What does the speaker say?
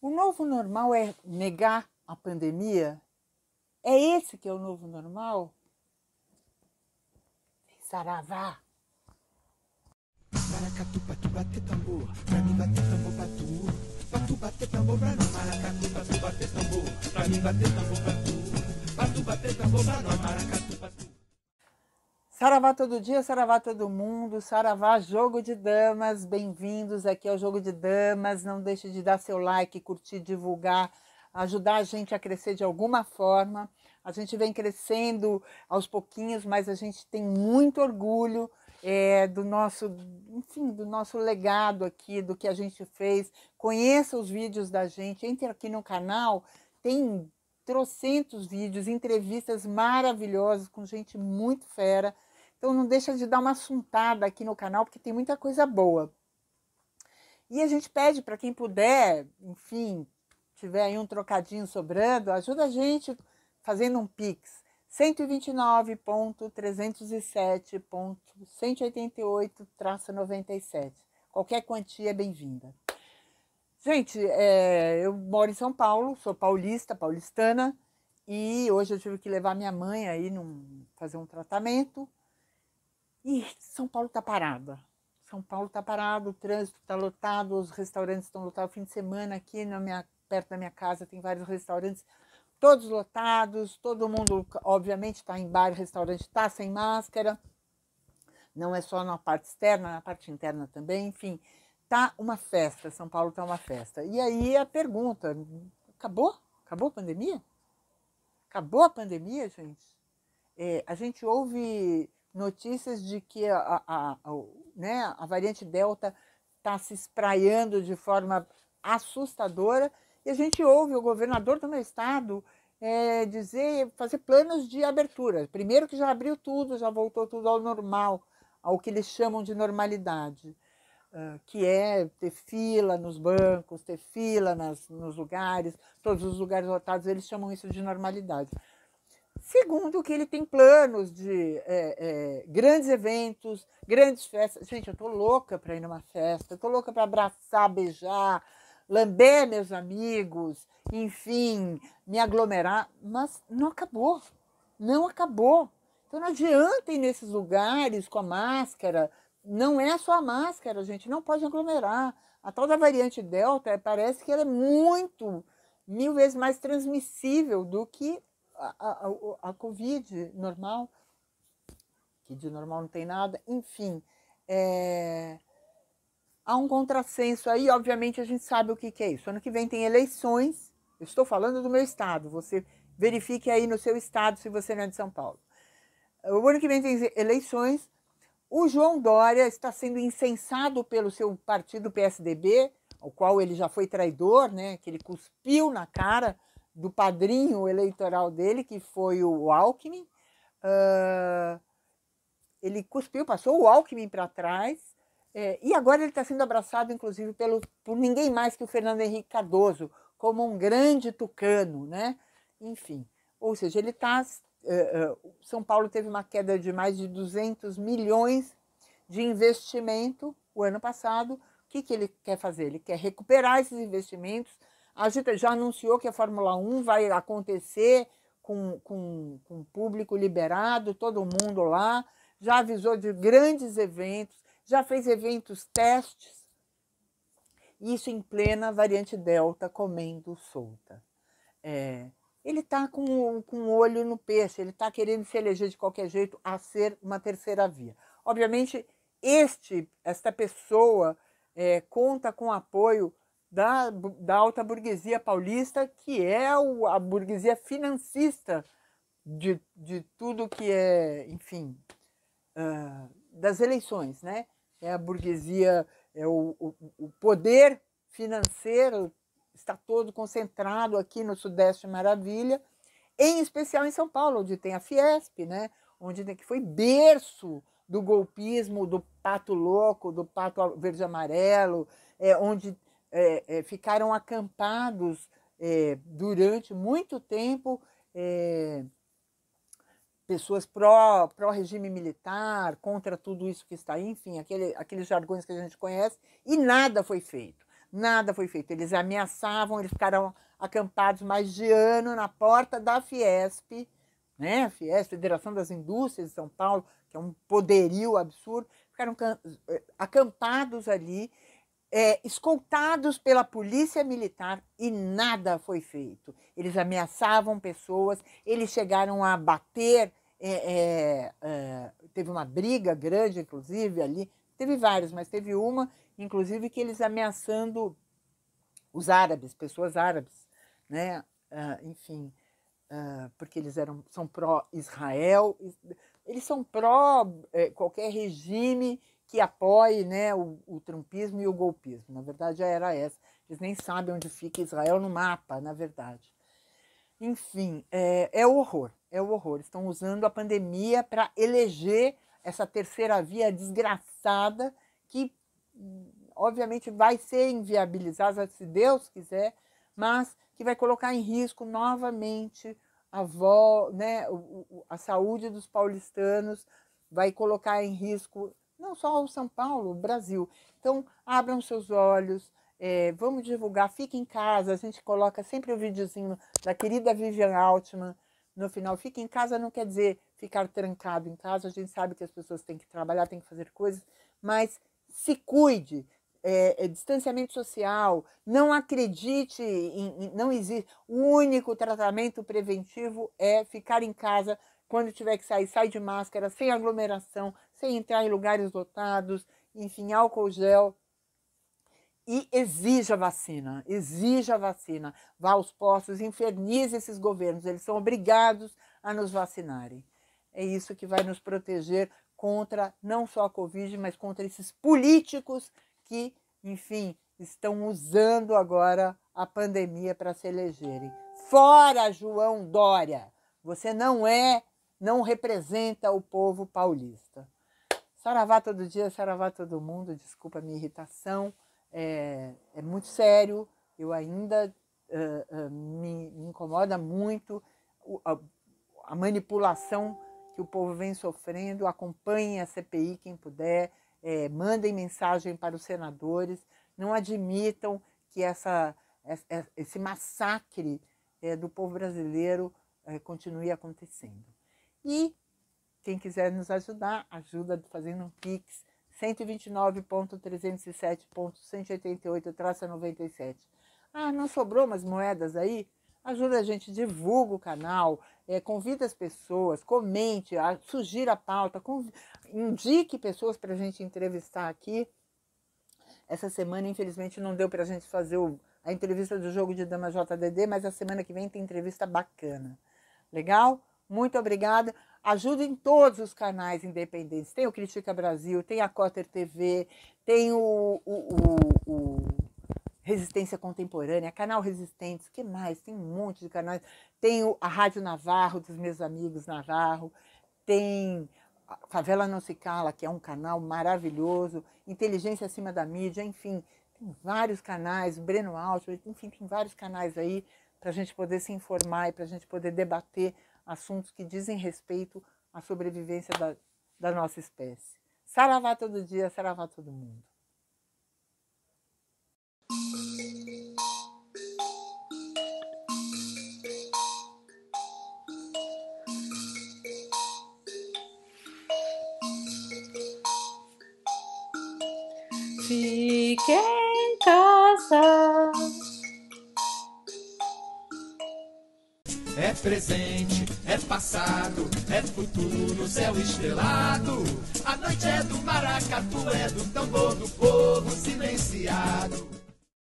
O novo normal é negar a pandemia? É esse que é o novo normal? Saravá! Maracatu, patu, bater tambor, pra mim bater tambor pra tu. Patu, bater tambor pra nós. Maracatu, patu, bater tambor, pra mim bater tambor pra tu. Patu, bater tambor pra nós. Maracatu, patu. Saravá todo dia, saravá todo mundo, saravá jogo de damas, bem-vindos aqui ao Jogo de Damas. Não deixe de dar seu like, curtir, divulgar, ajudar a gente a crescer de alguma forma. A gente vem crescendo aos pouquinhos, mas a gente tem muito orgulho é, do nosso, enfim, do nosso legado aqui, do que a gente fez. Conheça os vídeos da gente, entre aqui no canal, tem trocentos vídeos, entrevistas maravilhosas com gente muito fera então não deixa de dar uma assuntada aqui no canal, porque tem muita coisa boa. E a gente pede para quem puder, enfim, tiver aí um trocadinho sobrando, ajuda a gente fazendo um Pix. 129.307.188-97. Qualquer quantia é bem-vinda. Gente, é, eu moro em São Paulo, sou paulista, paulistana, e hoje eu tive que levar minha mãe aí num, fazer um tratamento. E São Paulo está parada. São Paulo está parado, o trânsito está lotado, os restaurantes estão lotados. Fim de semana aqui na minha, perto da minha casa tem vários restaurantes, todos lotados, todo mundo, obviamente, está em bar, restaurante está sem máscara. Não é só na parte externa, na parte interna também, enfim, tá uma festa. São Paulo está uma festa. E aí a pergunta: acabou? Acabou a pandemia? Acabou a pandemia, gente? É, a gente ouve notícias de que a, a, a, né, a variante Delta está se espraiando de forma assustadora e a gente ouve o governador do meu estado é, dizer, fazer planos de abertura. Primeiro que já abriu tudo, já voltou tudo ao normal, ao que eles chamam de normalidade, uh, que é ter fila nos bancos, ter fila nas, nos lugares, todos os lugares lotados, eles chamam isso de normalidade. Segundo, que ele tem planos de é, é, grandes eventos, grandes festas. Gente, eu tô louca para ir numa festa, eu tô louca para abraçar, beijar, lamber meus amigos, enfim, me aglomerar, mas não acabou. Não acabou. Então não adianta ir nesses lugares com a máscara. Não é só a máscara, gente, não pode aglomerar. A tal da variante Delta parece que ela é muito, mil vezes mais transmissível do que a, a, a Covid normal, que de normal não tem nada, enfim, é, há um contrassenso aí, obviamente a gente sabe o que, que é isso. Ano que vem tem eleições, eu estou falando do meu estado, você verifique aí no seu estado se você não é de São Paulo. O ano que vem tem eleições, o João Dória está sendo incensado pelo seu partido PSDB, ao qual ele já foi traidor, né, que ele cuspiu na cara do padrinho eleitoral dele, que foi o Alckmin. Uh, ele cuspiu, passou o Alckmin para trás, é, e agora ele está sendo abraçado, inclusive, pelo, por ninguém mais que o Fernando Henrique Cardoso, como um grande tucano, né? Enfim, ou seja, ele está. Uh, uh, São Paulo teve uma queda de mais de 200 milhões de investimento o ano passado. O que, que ele quer fazer? Ele quer recuperar esses investimentos a gente já anunciou que a Fórmula 1 vai acontecer com, com, com público liberado, todo mundo lá, já avisou de grandes eventos, já fez eventos testes, isso em plena variante Delta comendo solta. É, ele está com, com o olho no peixe, ele está querendo se eleger de qualquer jeito a ser uma terceira via. Obviamente, este, esta pessoa é, conta com apoio da, da alta burguesia paulista, que é o, a burguesia financista de, de tudo que é, enfim, uh, das eleições, né? É a burguesia, é o, o, o poder financeiro está todo concentrado aqui no Sudeste Maravilha, em especial em São Paulo, onde tem a Fiesp, né? onde que foi berço do golpismo, do pato louco, do pato verde amarelo, é, onde é, é, ficaram acampados é, durante muito tempo é, pessoas pró, pró regime militar, contra tudo isso que está aí, enfim, aquele, aqueles jargões que a gente conhece, e nada foi feito. nada foi feito. Eles ameaçavam, eles ficaram acampados mais de ano na porta da Fiesp, né? Fiesp, Federação das Indústrias de São Paulo, que é um poderio absurdo, ficaram eh, acampados ali, é, escoltados pela polícia militar e nada foi feito. Eles ameaçavam pessoas, eles chegaram a bater, é, é, teve uma briga grande, inclusive, ali, teve várias, mas teve uma, inclusive, que eles ameaçando os árabes, pessoas árabes, né? Uh, enfim, uh, porque eles eram, são pró-Israel, eles são pró eh, qualquer regime que apoie né, o, o trumpismo e o golpismo. Na verdade, era essa. Eles nem sabem onde fica Israel no mapa, na verdade. Enfim, é, é horror, é o horror. Estão usando a pandemia para eleger essa terceira via desgraçada que, obviamente, vai ser inviabilizada, se Deus quiser, mas que vai colocar em risco novamente a, vo, né, a saúde dos paulistanos, vai colocar em risco não só o São Paulo, o Brasil. Então, abram seus olhos, é, vamos divulgar, fique em casa, a gente coloca sempre o videozinho da querida Vivian Altman no final. Fique em casa não quer dizer ficar trancado em casa, a gente sabe que as pessoas têm que trabalhar, têm que fazer coisas, mas se cuide, é, é, distanciamento social, não acredite em, em, não existe. O único tratamento preventivo é ficar em casa quando tiver que sair, sai de máscara, sem aglomeração, sem entrar em lugares lotados, enfim, álcool gel. E exija vacina, exija vacina. Vá aos postos, infernize esses governos, eles são obrigados a nos vacinarem. É isso que vai nos proteger contra não só a Covid, mas contra esses políticos que, enfim, estão usando agora a pandemia para se elegerem. Fora João Dória! Você não é, não representa o povo paulista. Saravá todo dia, saravá todo mundo, desculpa a minha irritação, é, é muito sério, eu ainda uh, uh, me, me, incomoda muito a, a manipulação que o povo vem sofrendo, acompanhe a CPI quem puder, é, mandem mensagem para os senadores, não admitam que essa, esse massacre é, do povo brasileiro é, continue acontecendo. E quem quiser nos ajudar, ajuda fazendo um Pix 129.307.188-97. Ah, não sobrou umas moedas aí? Ajuda a gente, divulga o canal, é, convida as pessoas, comente, a, sugira a pauta, indique pessoas para a gente entrevistar aqui. Essa semana, infelizmente, não deu para a gente fazer o, a entrevista do jogo de dama JDD, mas a semana que vem tem entrevista bacana. Legal? Muito obrigada. Ajudem todos os canais independentes. Tem o Critica Brasil, tem a Cotter TV, tem o, o, o, o Resistência Contemporânea, Canal Resistentes, que mais? Tem um monte de canais. Tem a Rádio Navarro, dos meus amigos Navarro, tem a Favela Não Se Cala, que é um canal maravilhoso, Inteligência Acima da Mídia, enfim, tem vários canais, Breno Altman, enfim, tem vários canais aí para a gente poder se informar e para a gente poder debater assuntos que dizem respeito à sobrevivência da, da nossa espécie. Saravá todo dia, saravá todo mundo. Fique em casa. É presente, passado, é futuro céu estrelado. A noite é do maracatu, é do tambor do povo silenciado.